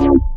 you